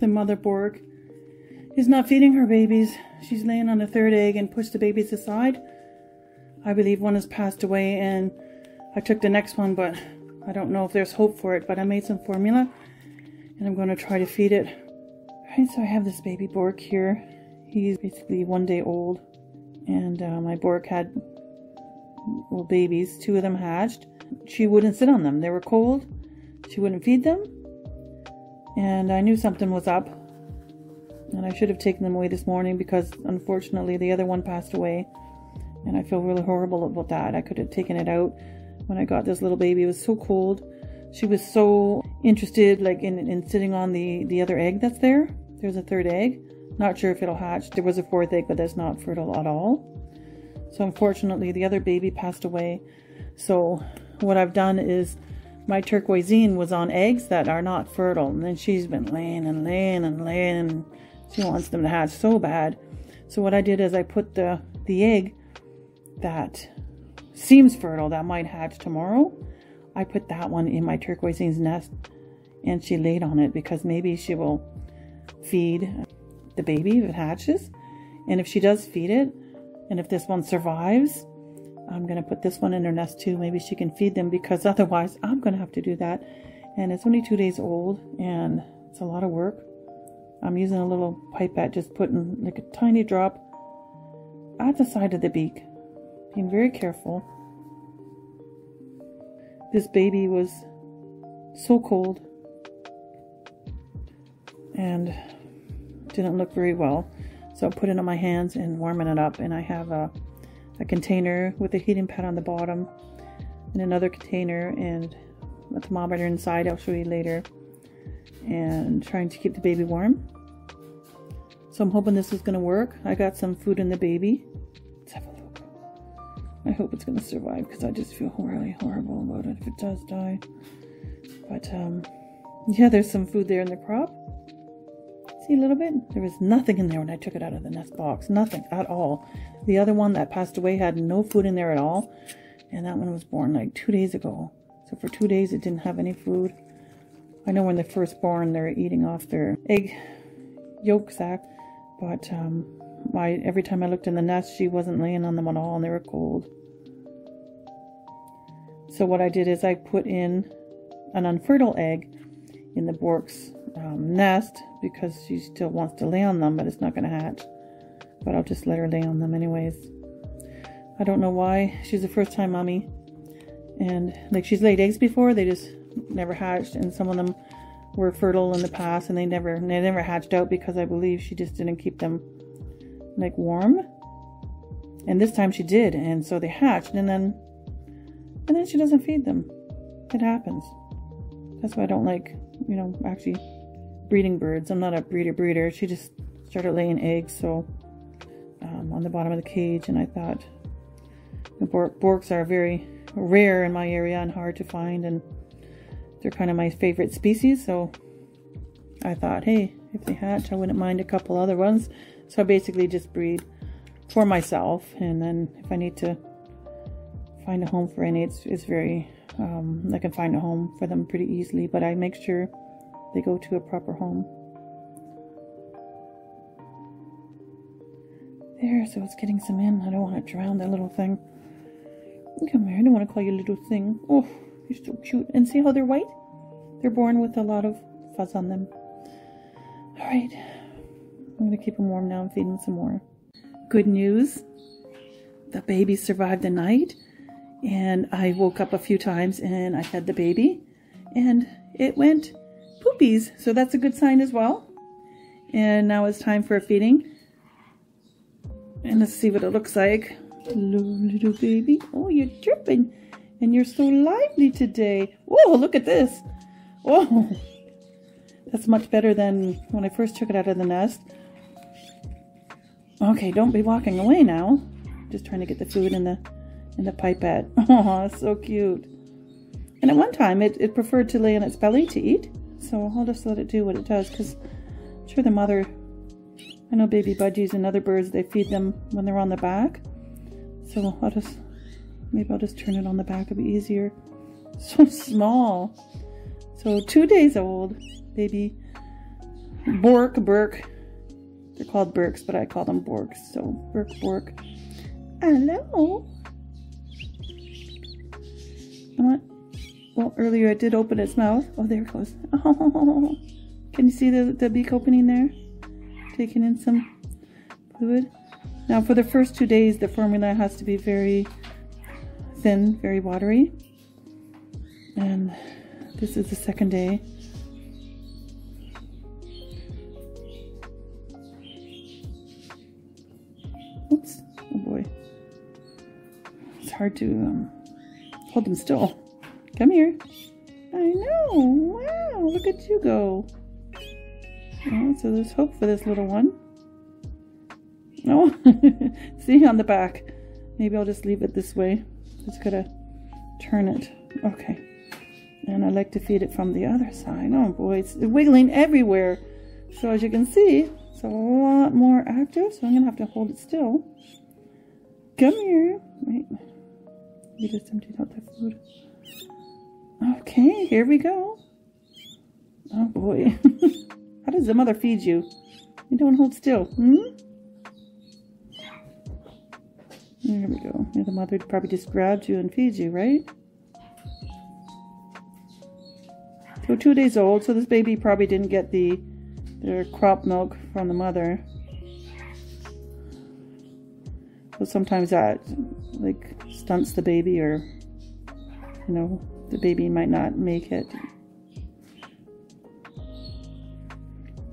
the mother Bork is not feeding her babies. She's laying on the third egg and pushed the babies aside. I believe one has passed away and I took the next one, but I don't know if there's hope for it. But I made some formula and I'm going to try to feed it. Alright, so I have this baby Bork here. He's basically one day old. And uh, my Bork had well, babies. Two of them hatched. She wouldn't sit on them. They were cold. She wouldn't feed them. And I knew something was up. And I should have taken them away this morning because unfortunately the other one passed away. And I feel really horrible about that. I could have taken it out when I got this little baby. It was so cold. She was so interested like in, in sitting on the, the other egg that's there. There's a third egg. Not sure if it'll hatch. There was a fourth egg, but that's not fertile at all. So unfortunately the other baby passed away. So what I've done is my turquoisine was on eggs that are not fertile. And then she's been laying and laying and laying. And she wants them to hatch so bad. So what I did is I put the, the egg that seems fertile, that might hatch tomorrow. I put that one in my turquoisine's nest. And she laid on it because maybe she will feed the baby if it hatches. And if she does feed it, and if this one survives, I'm going to put this one in her nest too. Maybe she can feed them because otherwise I'm going to have to do that. And it's only two days old and it's a lot of work. I'm using a little pipette, just putting like a tiny drop at the side of the beak. Being very careful. This baby was so cold and didn't look very well. So I'm putting it on my hands and warming it up. And I have a, a container with a heating pad on the bottom and another container and a thermometer inside. I'll show you later. And trying to keep the baby warm. So I'm hoping this is to work. I got some food in the baby. Let's have a look. I hope it's to survive because I just feel really horrible about it if it does die. But um, yeah, there's some food there in the crop. See a little bit? There was nothing in there when I took it out of the nest box. Nothing at all. The other one that passed away had no food in there at all. And that one was born like two days ago. So for two days it didn't have any food. I know when they're first born they're eating off their egg yolk sac. But um, I, every time I looked in the nest she wasn't laying on them at all and they were cold. So what I did is I put in an unfertile egg in the Bork's um, nest because she still wants to lay on them, but it's not going to hatch. But I'll just let her lay on them anyways. I don't know why. She's a first time mommy. And like she's laid eggs before, they just never hatched. And some of them were fertile in the past and they never they never hatched out because I believe she just didn't keep them like warm. And this time she did, and so they hatched and then and then she doesn't feed them. It happens. That's why I don't like, you know, actually breeding birds. I'm not a breeder breeder. She just started laying eggs, so um, on the bottom of the cage, and I thought the Borks are very rare in my area and hard to find, and they're kind of my favorite species, so I thought, hey, if they hatch, I wouldn't mind a couple other ones. So I basically just breed for myself, and then if I need to find a home for any, it's, it's very, um, I can find a home for them pretty easily, but I make sure they go to a proper home. There, so it's getting some in. I don't want to drown that little thing. Come here, I don't want to call you little thing. Oh, you're so cute. And see how they're white? They're born with a lot of fuzz on them. Alright, I'm going to keep them warm now and feed them some more. Good news. The baby survived the night. And I woke up a few times and I fed the baby. And it went So that's a good sign as well. And now it's time for a feeding. And let's see what it looks like. Hello, little baby. Oh, you're chirping. And you're so lively today. Whoa, look at this. Whoa. That's much better than when I first took it out of the nest. Okay, don't be walking away now. Just trying to get the food in the in the pipette. Oh, so cute. And at one time, it, it preferred to lay on its belly to eat. So I'll just let it do what it does because I'm sure the mother, I know baby budgies and other birds, they feed them when they're on the back. So I'll just, maybe I'll just turn it on the back, it'll be easier. So small. So two days old, baby Bork, Bourke. They're called Bourkes, but I call them Borks. So, Bourke, Bork. Hello. What? Well, earlier it did open its mouth. Oh, there it goes. Oh, can you see the, the beak opening there? Taking in some fluid. Now, for the first two days, the formula has to be very thin, very watery. And this is the second day. Oops. Oh boy. It's hard to um, hold them still. Come here. I know. Wow. Look at you go. Oh, so there's hope for this little one. Oh, see on the back. Maybe I'll just leave it this way. Just gotta turn it. Okay. And I like to feed it from the other side. Oh boy, it's wiggling everywhere. So as you can see, it's a lot more active. So I'm gonna have to hold it still. Come here. Wait. You just emptied out the food. Okay, here we go. Oh boy. How does the mother feed you? You don't hold still. Hmm? There we go. the mother probably just grabs you and feeds you, right? So two days old, so this baby probably didn't get the, the crop milk from the mother. So sometimes that like stunts the baby or you know, the baby might not make it.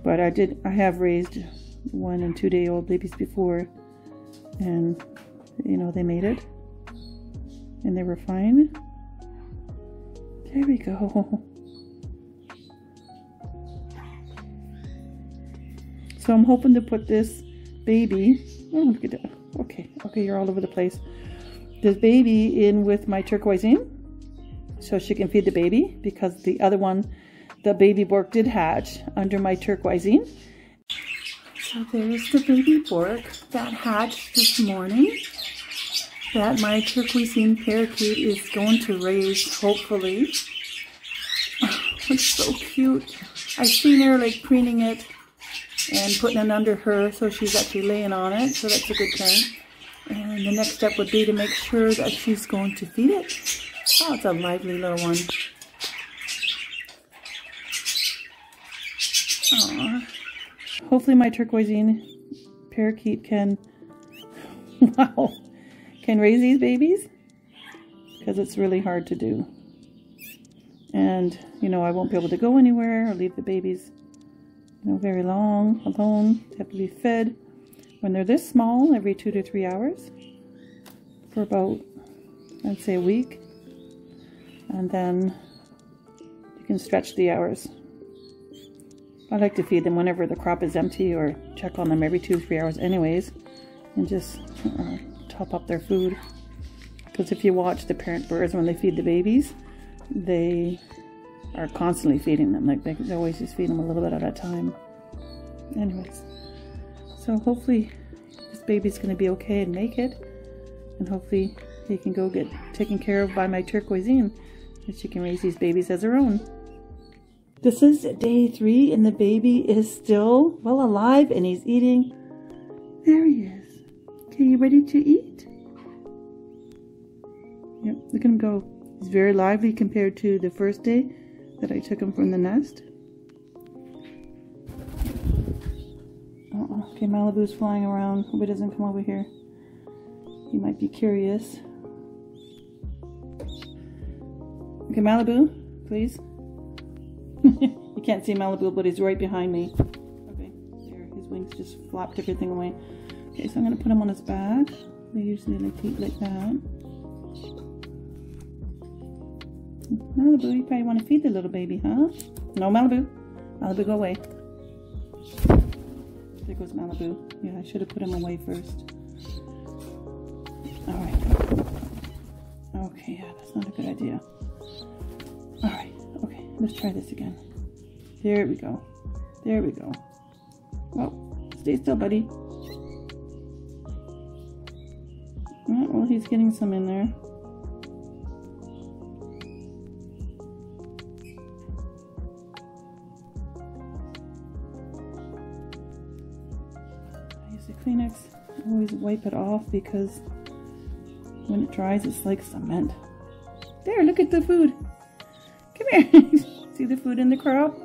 But I did I have raised one and two day old babies before and you know, they made it and they were fine. There we go. So I'm hoping to put this baby, oh. Okay, okay, you're all over the place. This baby in with my turquoisine so she can feed the baby because the other one, the baby bork did hatch under my turquoisine. So there's the baby bork that hatched this morning that my turquoisine parakeet is going to raise, hopefully. It's so cute. I've seen her like preening it and putting it under her so she's actually laying on it, so that's a good thing. And the next step would be to make sure that she's going to feed it. Oh, it's a lively little one. Aww. Hopefully my turquoisine parakeet can, wow, can raise these babies because it's really hard to do. And, you know, I won't be able to go anywhere or leave the babies, you know, very long alone. They have to be fed when they're this small every two to three hours for about, I'd say a week. And then you can stretch the hours. I like to feed them whenever the crop is empty or check on them every two, three hours anyways. And just uh, top up their food. Because if you watch the parent birds when they feed the babies, they are constantly feeding them. Like they, they always just feed them a little bit at a time. Anyways, so hopefully this baby's going to be okay and make it. And hopefully he can go get taken care of by my turquoisine. She can raise these babies as her own. This is day three and the baby is still well alive and he's eating. There he is. Okay, you ready to eat? Yep, look at him go. He's very lively compared to the first day that I took him from the nest. Uh. Okay, Malibu's flying around. Hope he doesn't come over here. He might be curious. Okay, Malibu, please. you can't see Malibu, but he's right behind me. Okay, there. His wings just flopped everything away. Okay, so I'm going to put him on his back. They usually like to like that. Malibu, you probably want to feed the little baby, huh? No, Malibu. Malibu, go away. There goes Malibu. Yeah, I should have put him away first. Alright. Okay, yeah, that's not a good idea. Alright, okay, let's try this again. There we go. There we go. Well, stay still, buddy. well, he's getting some in there. Use The Kleenex, always wipe it off because when it dries, it's like cement. There, look at the food. Come here. See the food in the crop?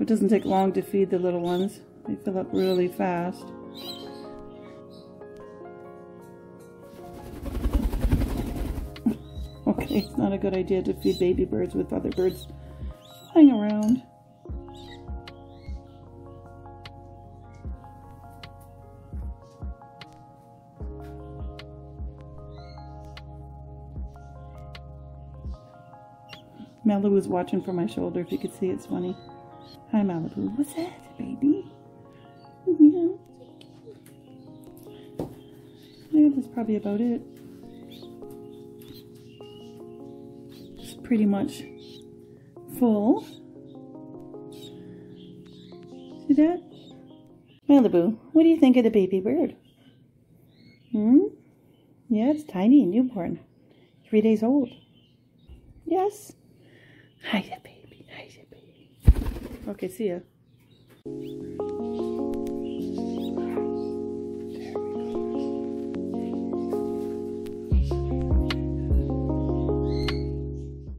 It doesn't take long to feed the little ones. They fill up really fast. Okay, it's not a good idea to feed baby birds with other birds flying around. Malibu's watching from my shoulder. If you could see, it's funny. Hi, Malibu. What's that, baby? Yeah. Yeah, that's probably about it. It's pretty much full. See that? Malibu, what do you think of the baby bird? Hmm? Yeah, it's tiny, newborn. Three days old. Yes? Hi, baby. Hi, baby. Okay, see ya.